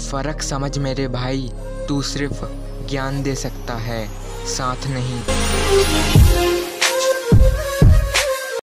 फ़र्क समझ मेरे भाई तू सिर्फ़ ज्ञान दे सकता है साथ नहीं।